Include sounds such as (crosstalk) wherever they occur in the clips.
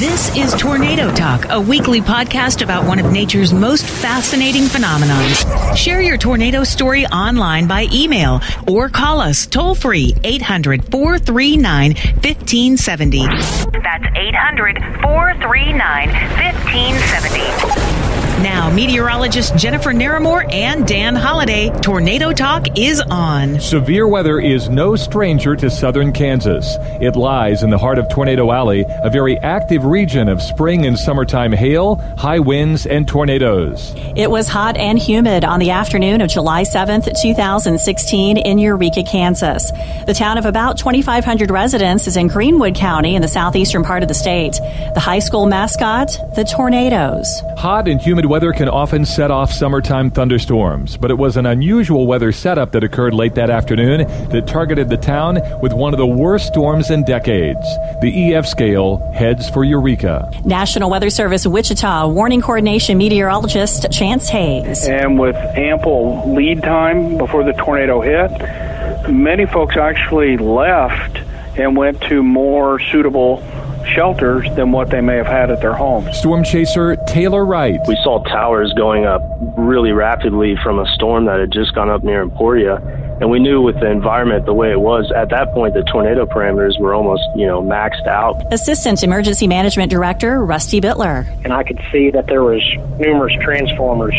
This is Tornado Talk, a weekly podcast about one of nature's most fascinating phenomenons. Share your tornado story online by email or call us toll free 800 439 1570. That's 800 439 1570. Now, meteorologist Jennifer Narramore and Dan Holliday, Tornado Talk is on. Severe weather is no stranger to southern Kansas. It lies in the heart of Tornado Alley, a very active region of spring and summertime hail, high winds, and tornadoes. It was hot and humid on the afternoon of July 7th, 2016, in Eureka, Kansas. The town of about 2,500 residents is in Greenwood County in the southeastern part of the state. The high school mascot, the Tornadoes. Hot and humid weather can often set off summertime thunderstorms, but it was an unusual weather setup that occurred late that afternoon that targeted the town with one of the worst storms in decades. The EF scale heads for Eureka. National Weather Service Wichita Warning Coordination Meteorologist Chance Hayes. And with ample lead time before the tornado hit, many folks actually left and went to more suitable shelters than what they may have had at their homes. Storm chaser Taylor Wright. We saw towers going up really rapidly from a storm that had just gone up near Emporia. And we knew with the environment the way it was, at that point, the tornado parameters were almost, you know, maxed out. Assistant Emergency Management Director Rusty Bitler. And I could see that there was numerous transformers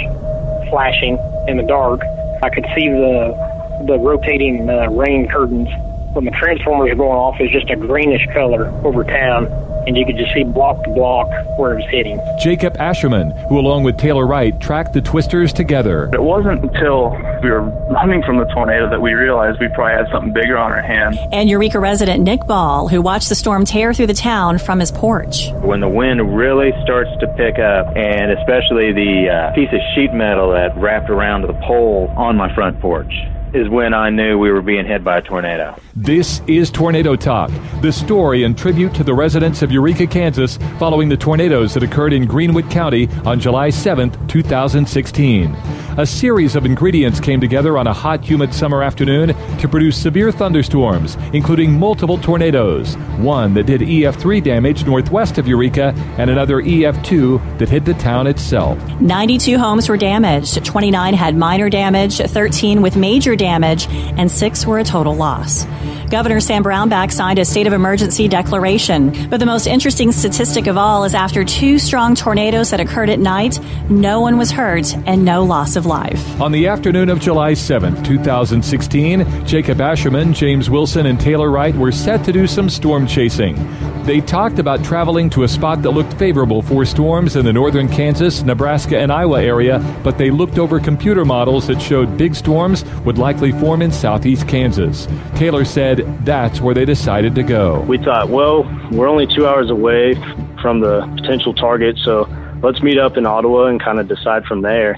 flashing in the dark. I could see the the rotating uh, rain curtains when the transformers are going off is just a greenish color over town and you could just see block to block where it was hitting. Jacob Asherman, who along with Taylor Wright tracked the twisters together. It wasn't until we were running from the tornado that we realized we probably had something bigger on our hands. And Eureka resident Nick Ball, who watched the storm tear through the town from his porch. When the wind really starts to pick up, and especially the uh, piece of sheet metal that wrapped around the pole on my front porch is when I knew we were being hit by a tornado. This is Tornado Talk, the story and tribute to the residents of Eureka, Kansas, following the tornadoes that occurred in Greenwood County on July 7, 2016. A series of ingredients came together on a hot, humid summer afternoon to produce severe thunderstorms, including multiple tornadoes. One that did EF3 damage northwest of Eureka, and another EF2 that hit the town itself. 92 homes were damaged, 29 had minor damage, 13 with major damage, and six were a total loss. Governor Sam Brownback signed a state of emergency declaration. But the most interesting statistic of all is after two strong tornadoes that occurred at night, no one was hurt and no loss of life. On the afternoon of July 7th, 2016, Jacob Asherman, James Wilson, and Taylor Wright were set to do some storm chasing. They talked about traveling to a spot that looked favorable for storms in the northern Kansas, Nebraska, and Iowa area, but they looked over computer models that showed big storms would likely form in southeast Kansas. Taylor said that's where they decided to go. We thought, well, we're only two hours away from the potential target, so let's meet up in Ottawa and kind of decide from there.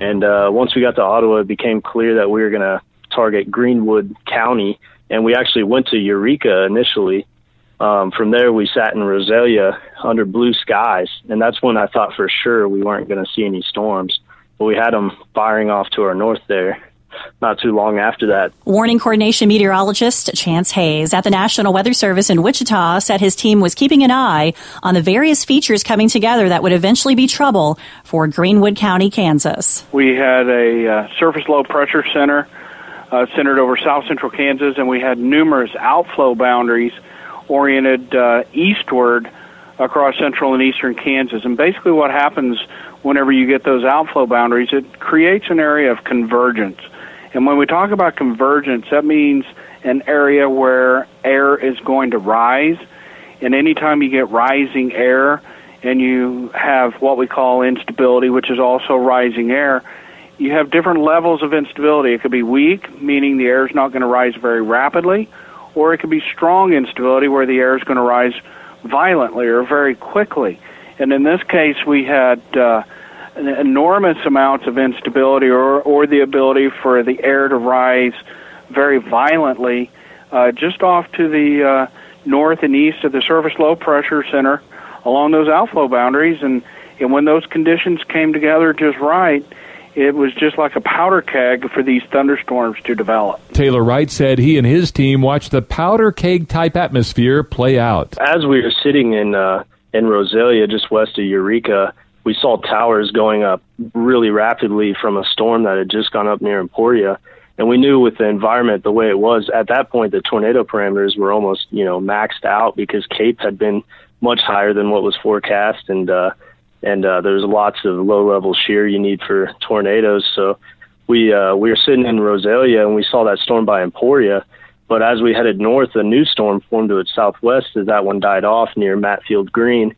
And uh, once we got to Ottawa, it became clear that we were going to target Greenwood County, and we actually went to Eureka initially. Um, from there, we sat in Rosalia under blue skies, and that's when I thought for sure we weren't going to see any storms. But we had them firing off to our north there not too long after that. Warning coordination meteorologist Chance Hayes at the National Weather Service in Wichita said his team was keeping an eye on the various features coming together that would eventually be trouble for Greenwood County, Kansas. We had a uh, surface low pressure center uh, centered over south central Kansas, and we had numerous outflow boundaries oriented uh, eastward across central and eastern Kansas. And basically, what happens whenever you get those outflow boundaries, it creates an area of convergence. And when we talk about convergence, that means an area where air is going to rise. And anytime you get rising air and you have what we call instability, which is also rising air, you have different levels of instability. It could be weak, meaning the air is not going to rise very rapidly, or it could be strong instability where the air is going to rise violently or very quickly. And in this case, we had uh, enormous amounts of instability or, or the ability for the air to rise very violently uh, just off to the uh, north and east of the surface low pressure center along those outflow boundaries. And, and when those conditions came together just right, it was just like a powder keg for these thunderstorms to develop. Taylor Wright said he and his team watched the powder keg type atmosphere play out. As we were sitting in uh, in Rosalia, just west of Eureka, we saw towers going up really rapidly from a storm that had just gone up near Emporia. And we knew with the environment the way it was at that point, the tornado parameters were almost, you know, maxed out because CAPE had been much higher than what was forecast. And, uh, and, uh, there's lots of low level shear you need for tornadoes. So we, uh, we were sitting in Rosalia and we saw that storm by Emporia. But as we headed north, a new storm formed to its southwest as that one died off near Matfield Green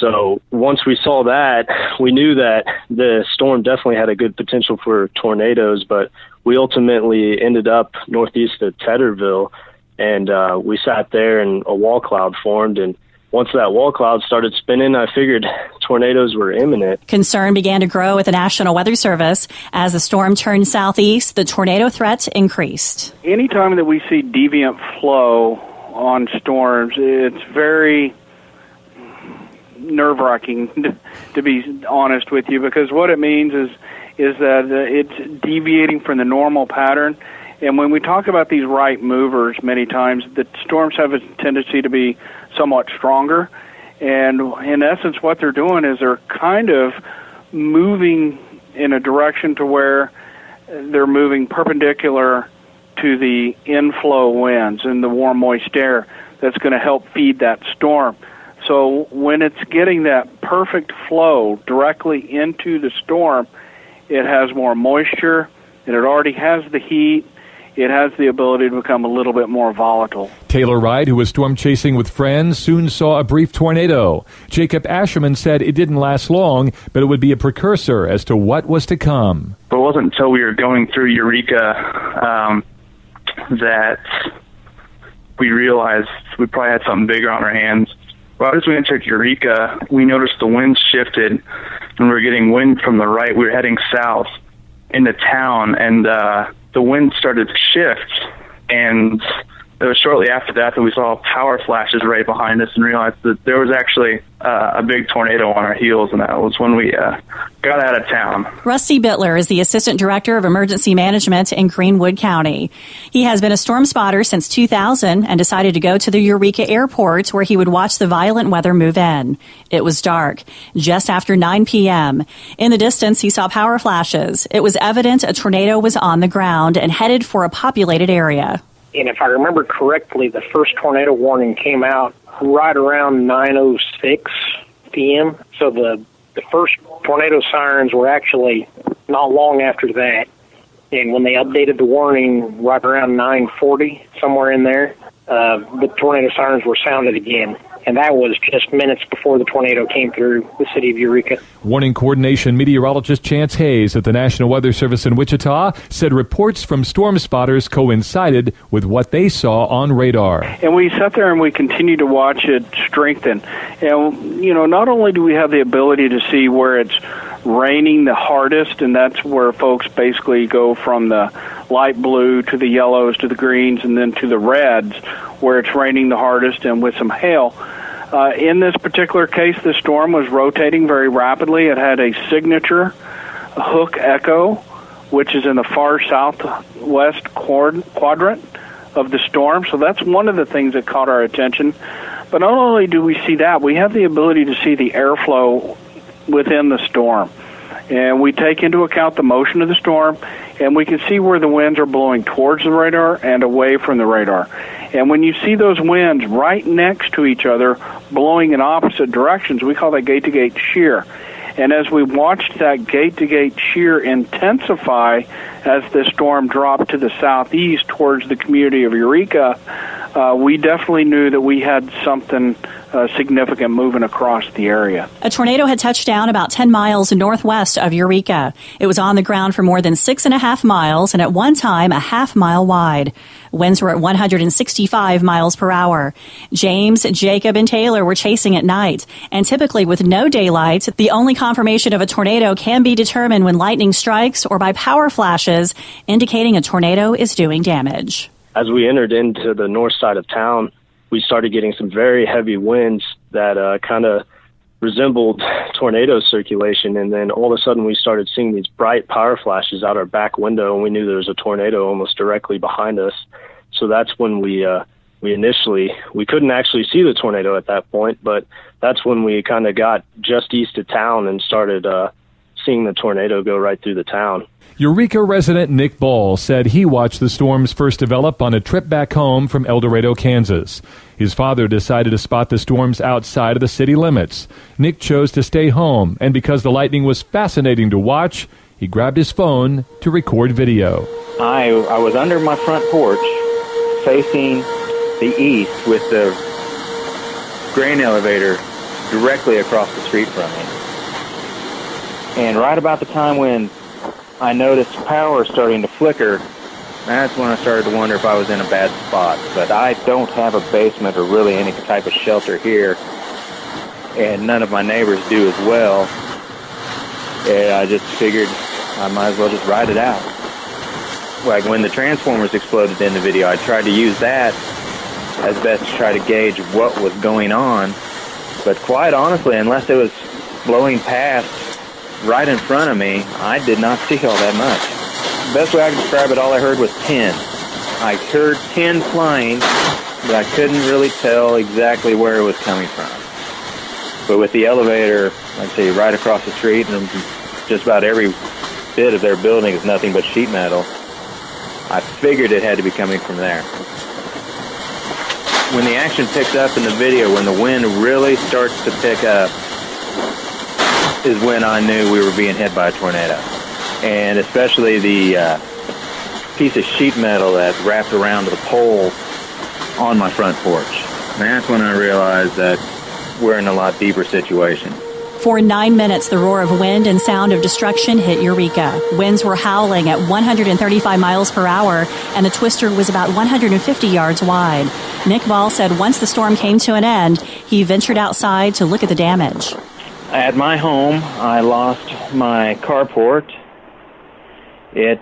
so once we saw that, we knew that the storm definitely had a good potential for tornadoes, but we ultimately ended up northeast of Teterville, and uh, we sat there, and a wall cloud formed, and once that wall cloud started spinning, I figured tornadoes were imminent. Concern began to grow at the National Weather Service as the storm turned southeast. The tornado threat increased. Anytime that we see deviant flow on storms, it's very nerve wracking, (laughs) to, be honest with you, because what it means is is that uh, it's deviating from the normal pattern. And when we talk about these right movers, many times the storms have a tendency to be somewhat stronger. And in essence, what they're doing is they're kind of moving in a direction to where they're moving perpendicular to the inflow winds and the warm, moist air that's going to help feed that storm. So when it's getting that perfect flow directly into the storm, it has more moisture and it already has the heat. It has the ability to become a little bit more volatile. Taylor Wright, who was storm chasing with friends, soon saw a brief tornado. Jacob Asherman said it didn't last long, but it would be a precursor as to what was to come. But it wasn't until we were going through Eureka um, that we realized we probably had something bigger on our hands. Right as we entered Eureka, we noticed the wind shifted and we were getting wind from the right. We were heading south into town and uh, the wind started to shift and it was shortly after that that we saw power flashes right behind us and realized that there was actually uh, a big tornado on our heels, and that was when we uh, got out of town. Rusty Bitler is the Assistant Director of Emergency Management in Greenwood County. He has been a storm spotter since 2000 and decided to go to the Eureka Airport where he would watch the violent weather move in. It was dark, just after 9 p.m. In the distance, he saw power flashes. It was evident a tornado was on the ground and headed for a populated area and if I remember correctly, the first tornado warning came out right around 9:06 p.m. So the the first tornado sirens were actually not long after that. And when they updated the warning right around 9:40, somewhere in there, uh, the tornado sirens were sounded again and that was just minutes before the tornado came through the city of Eureka. Warning coordination meteorologist Chance Hayes at the National Weather Service in Wichita said reports from storm spotters coincided with what they saw on radar. And we sat there and we continued to watch it strengthen. And, you know, not only do we have the ability to see where it's raining the hardest, and that's where folks basically go from the light blue to the yellows to the greens and then to the reds, where it's raining the hardest and with some hail. Uh, in this particular case, the storm was rotating very rapidly. It had a signature hook echo, which is in the far southwest quadrant of the storm. So that's one of the things that caught our attention. But not only do we see that, we have the ability to see the airflow within the storm. And we take into account the motion of the storm, and we can see where the winds are blowing towards the radar and away from the radar. And when you see those winds right next to each other, blowing in opposite directions, we call that gate to gate shear. And as we watched that gate to gate shear intensify as the storm dropped to the southeast towards the community of Eureka, uh, we definitely knew that we had something uh, significant moving across the area. A tornado had touched down about 10 miles northwest of Eureka. It was on the ground for more than six and a half miles and at one time a half mile wide. Winds were at 165 miles per hour. James, Jacob, and Taylor were chasing at night, and typically with no daylight, the only confirmation of a tornado can be determined when lightning strikes or by power flashes, indicating a tornado is doing damage as we entered into the north side of town, we started getting some very heavy winds that uh, kind of resembled tornado circulation. And then all of a sudden, we started seeing these bright power flashes out our back window, and we knew there was a tornado almost directly behind us. So that's when we uh, we initially we couldn't actually see the tornado at that point, but that's when we kind of got just east of town and started uh, seeing the tornado go right through the town. Eureka resident Nick Ball said he watched the storms first develop on a trip back home from El Dorado, Kansas. His father decided to spot the storms outside of the city limits. Nick chose to stay home, and because the lightning was fascinating to watch, he grabbed his phone to record video. I, I was under my front porch facing the east with the grain elevator directly across the street from me. And right about the time when I noticed power starting to flicker, that's when I started to wonder if I was in a bad spot. But I don't have a basement or really any type of shelter here, and none of my neighbors do as well. And I just figured I might as well just ride it out. Like when the transformers exploded in the video, I tried to use that as best to try to gauge what was going on. But quite honestly, unless it was blowing past right in front of me, I did not see all that much. Best way I can describe it, all I heard was 10. I heard 10 flying, but I couldn't really tell exactly where it was coming from. But with the elevator, like I say, right across the street, and just about every bit of their building is nothing but sheet metal, I figured it had to be coming from there when the action picks up in the video, when the wind really starts to pick up, is when I knew we were being hit by a tornado. And especially the uh, piece of sheet metal that wrapped around the pole on my front porch. that's when I realized that we're in a lot deeper situation. For nine minutes, the roar of wind and sound of destruction hit Eureka. Winds were howling at 135 miles per hour, and the twister was about 150 yards wide. Nick Ball said once the storm came to an end, he ventured outside to look at the damage. At my home, I lost my carport. It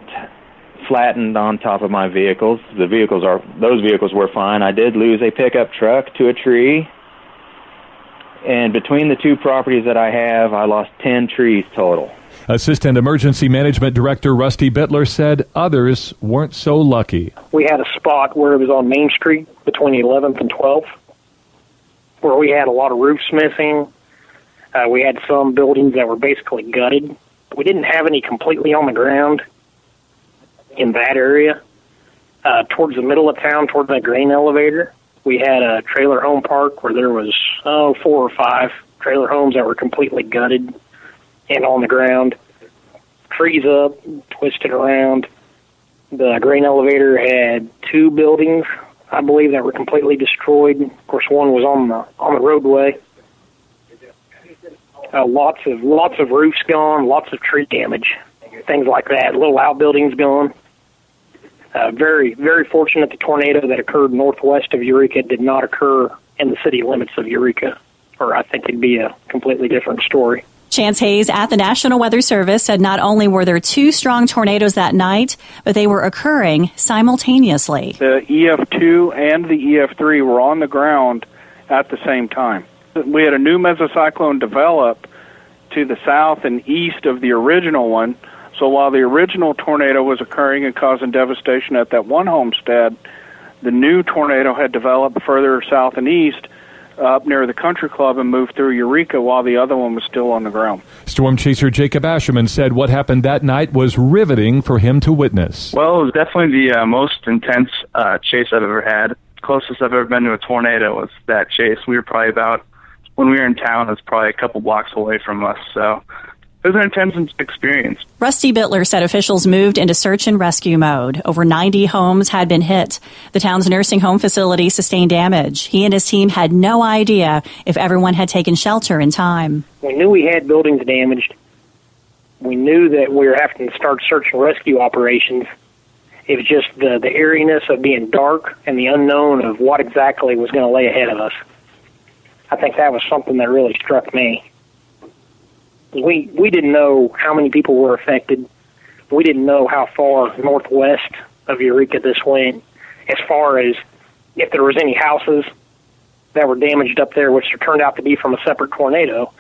flattened on top of my vehicles. The vehicles are those vehicles were fine. I did lose a pickup truck to a tree and between the two properties that I have, I lost 10 trees total. Assistant Emergency Management Director Rusty Bitler said others weren't so lucky. We had a spot where it was on Main Street between 11th and 12th where we had a lot of roofs missing. Uh, we had some buildings that were basically gutted. We didn't have any completely on the ground in that area. Uh, towards the middle of town, towards that grain elevator, we had a trailer home park where there was oh four or five trailer homes that were completely gutted and on the ground, trees up, twisted around. The grain elevator had two buildings, I believe, that were completely destroyed. Of course, one was on the on the roadway. Uh, lots of lots of roofs gone, lots of tree damage, things like that. Little outbuildings gone. Uh, very, very fortunate the tornado that occurred northwest of Eureka did not occur in the city limits of Eureka, or I think it'd be a completely different story. Chance Hayes at the National Weather Service said not only were there two strong tornadoes that night, but they were occurring simultaneously. The EF2 and the EF3 were on the ground at the same time. We had a new mesocyclone develop to the south and east of the original one so while the original tornado was occurring and causing devastation at that one homestead, the new tornado had developed further south and east up near the country club and moved through Eureka while the other one was still on the ground. Storm chaser Jacob Asherman said what happened that night was riveting for him to witness. Well, it was definitely the uh, most intense uh, chase I've ever had. Closest I've ever been to a tornado was that chase. We were probably about when we were in town. It was probably a couple blocks away from us. So it was an intense experience. Rusty Bitler said officials moved into search and rescue mode. Over 90 homes had been hit. The town's nursing home facility sustained damage. He and his team had no idea if everyone had taken shelter in time. We knew we had buildings damaged. We knew that we were having to start search and rescue operations. It was just the, the eeriness of being dark and the unknown of what exactly was going to lay ahead of us. I think that was something that really struck me we we didn't know how many people were affected. We didn't know how far northwest of Eureka this went, as far as if there was any houses that were damaged up there, which turned out to be from a separate tornado.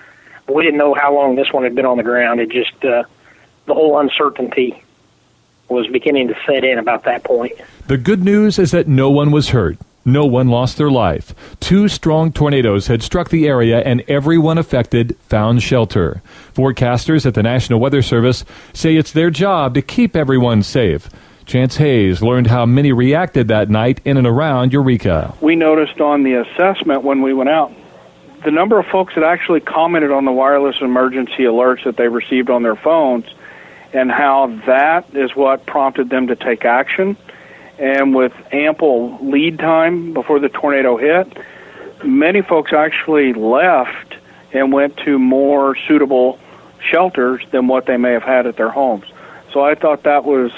We didn't know how long this one had been on the ground. It just uh, the whole uncertainty was beginning to set in about that point. The good news is that no one was hurt. No one lost their life. Two strong tornadoes had struck the area and everyone affected found shelter. Forecasters at the National Weather Service say it's their job to keep everyone safe. Chance Hayes learned how many reacted that night in and around Eureka. We noticed on the assessment when we went out the number of folks that actually commented on the wireless emergency alerts that they received on their phones and how that is what prompted them to take action. And with ample lead time before the tornado hit, many folks actually left and went to more suitable shelters than what they may have had at their homes. So I thought that was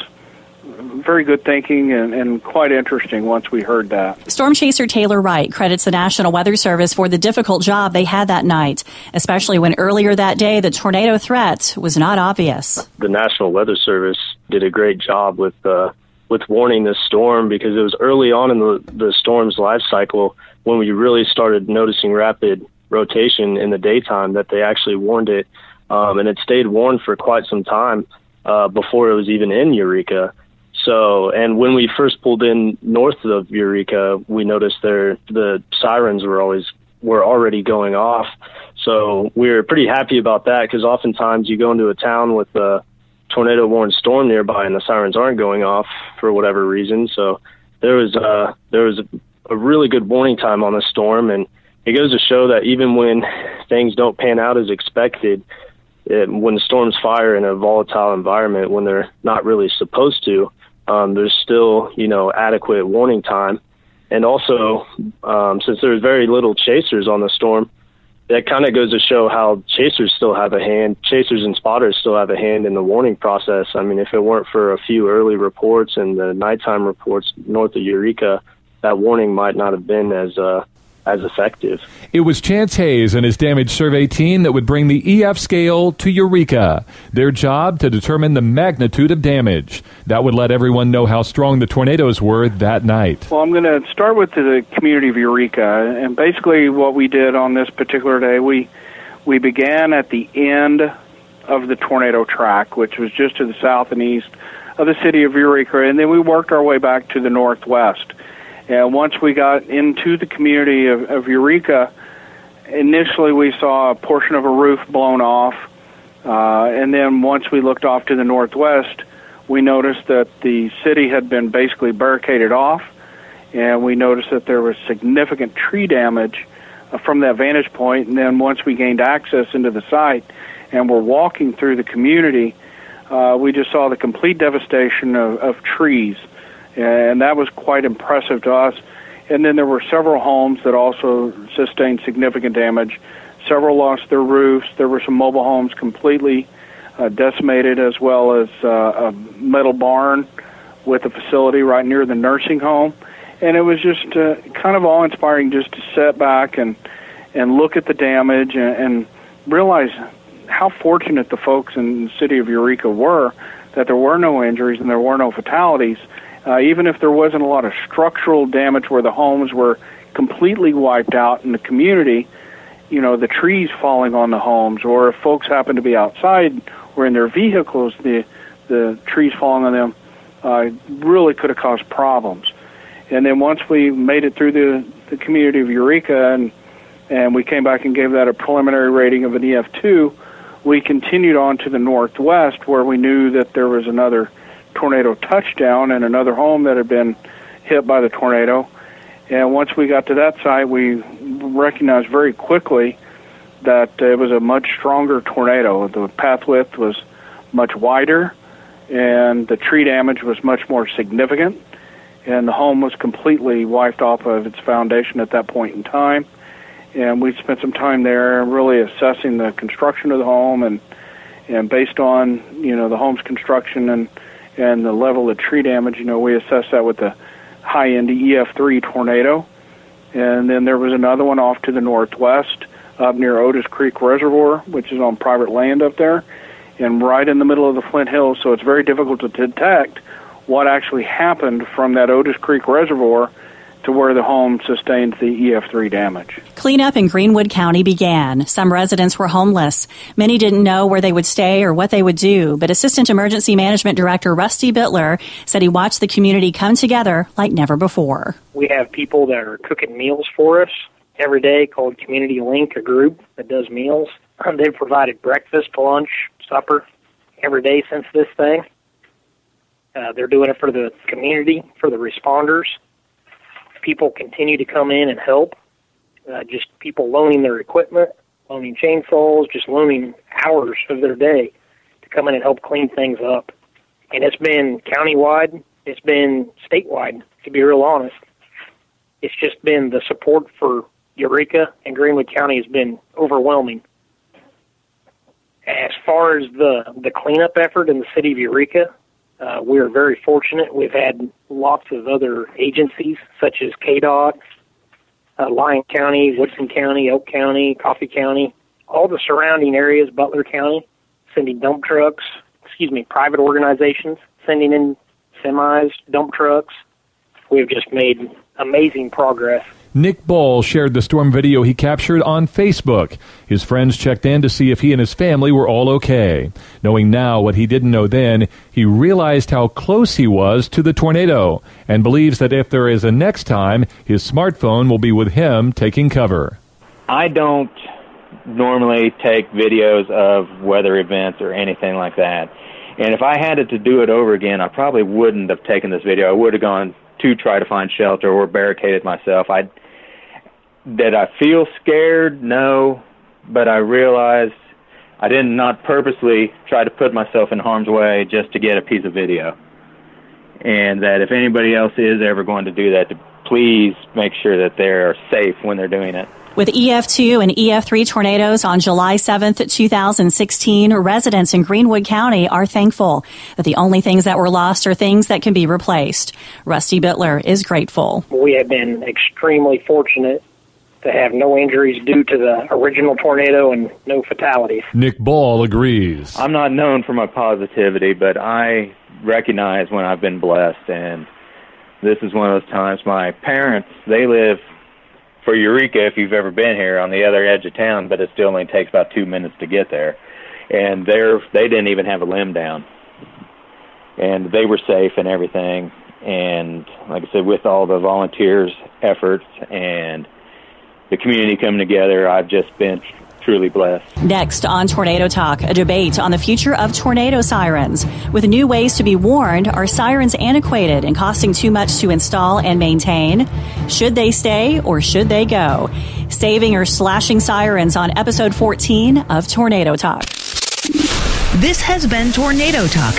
very good thinking and, and, quite interesting once we heard that. Storm chaser Taylor Wright credits the National Weather Service for the difficult job they had that night, especially when earlier that day the tornado threat was not obvious. The National Weather Service did a great job with uh, with warning this storm because it was early on in the, the storm's life cycle when we really started noticing rapid rotation in the daytime that they actually warned it, um, and it stayed warned for quite some time uh, before it was even in Eureka. So, and when we first pulled in north of Eureka, we noticed there the sirens were always were already going off. So we were pretty happy about that because oftentimes you go into a town with a tornado warned storm nearby and the sirens aren't going off for whatever reason. So there was a there was a, a really good warning time on the storm, and it goes to show that even when (laughs) things don't pan out as expected, it, when storms fire in a volatile environment when they're not really supposed to, um, there's still you know adequate warning time, and also um, since there's very little chasers on the storm, that kind of goes to show how chasers still have a hand. Chasers and spotters still have a hand in the warning process. I mean, if it weren't for a few early reports and the nighttime reports north of Eureka, that warning might not have been as uh, as effective. It was Chance Hayes and his damage survey team that would bring the EF scale to Eureka. Their job to determine the magnitude of damage. That would let everyone know how strong the tornadoes were that night. Well, I'm going to start with the community of Eureka, and basically what we did on this particular day, we we began at the end of the tornado track, which was just to the south and east of the city of Eureka, and then we worked our way back to the northwest. And once we got into the community of, of Eureka, initially we saw a portion of a roof blown off. Uh, and then once we looked off to the northwest, we noticed that the city had been basically barricaded off. And we noticed that there was significant tree damage uh, from that vantage point. And then once we gained access into the site and were walking through the community, uh, we just saw the complete devastation of, of trees and that was quite impressive to us. And then there were several homes that also sustained significant damage. Several lost their roofs. There were some mobile homes completely uh, decimated, as well as uh, a metal barn with a facility right near the nursing home. And it was just uh, kind of awe-inspiring just to sit back and and look at the damage and, and realize how fortunate the folks in the city of Eureka were that there were no injuries and there were no fatalities uh, even if there wasn't a lot of structural damage where the homes were completely wiped out in the community, you know, the trees falling on the homes, or if folks happen to be outside or in their vehicles, the the trees falling on them uh, really could have caused problems. And then once we made it through the, the community of Eureka and and we came back and gave that a preliminary rating of an EF2, we continued on to the northwest where we knew that there was another tornado touchdown and another home that had been hit by the tornado. And once we got to that site, we recognized very quickly that it was a much stronger tornado. The path width was much wider, and the tree damage was much more significant. And the home was completely wiped off of its foundation at that point in time. And we spent some time there really assessing the construction of the home and and based on you know the home's construction and and the level of tree damage, you know, we assessed that with the high end EF3 tornado. And then there was another one off to the northwest up near Otis Creek Reservoir, which is on private land up there, and right in the middle of the Flint Hills. So it's very difficult to detect what actually happened from that Otis Creek Reservoir to where the home sustained the EF3 damage. Cleanup in Greenwood County began. Some residents were homeless. Many didn't know where they would stay or what they would do, but Assistant Emergency Management Director Rusty Bitler said he watched the community come together like never before. We have people that are cooking meals for us every day called Community Link, a group that does meals. (clears throat) They've provided breakfast, lunch, supper every day since this thing. Uh, they're doing it for the community, for the responders. People continue to come in and help. Uh, just people loaning their equipment, loaning chainsaws, just loaning hours of their day to come in and help clean things up. And it's been countywide, it's been statewide, to be real honest. It's just been the support for Eureka and Greenwood County has been overwhelming. As far as the the cleanup effort in the city of Eureka, uh, we are very fortunate. We've had lots of other agencies such as KDOT, uh, Lyon County, Woodson County, Elk County, Coffey County, all the surrounding areas, Butler County, sending dump trucks, excuse me, private organizations sending in semis, dump trucks. We've just made amazing progress Nick Ball shared the storm video he captured on Facebook. His friends checked in to see if he and his family were all okay. Knowing now what he didn't know then, he realized how close he was to the tornado and believes that if there is a next time, his smartphone will be with him taking cover. I don't normally take videos of weather events or anything like that. And if I had to do it over again, I probably wouldn't have taken this video. I would have gone to try to find shelter or barricaded myself. I did I feel scared? No, but I realized I did not purposely try to put myself in harm's way just to get a piece of video. And that if anybody else is ever going to do that, to please make sure that they're safe when they're doing it. With EF2 and EF3 tornadoes on July 7th, 2016, residents in Greenwood County are thankful that the only things that were lost are things that can be replaced. Rusty Bitler is grateful. We have been extremely fortunate to have no injuries due to the original tornado and no fatalities. Nick Ball agrees. I'm not known for my positivity, but I recognize when I've been blessed, and this is one of those times. My parents, they live for Eureka, if you've ever been here, on the other edge of town, but it still only takes about two minutes to get there. And they're they didn't even have a limb down, and they were safe and everything. And like I said, with all the volunteers' efforts and the community coming together, I've just been truly blessed. Next on Tornado Talk, a debate on the future of tornado sirens. With new ways to be warned, are sirens antiquated and costing too much to install and maintain? Should they stay or should they go? Saving or slashing sirens on episode 14 of Tornado Talk. This has been Tornado Talk,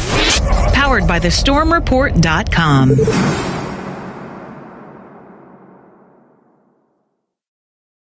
powered by thestormreport.com.